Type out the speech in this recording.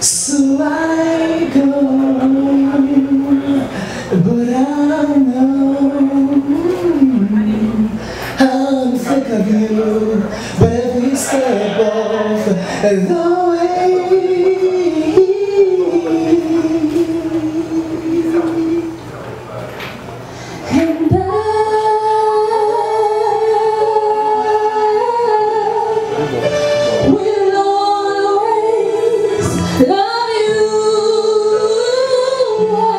So I go, but I know I'm sick of you, every step of the you.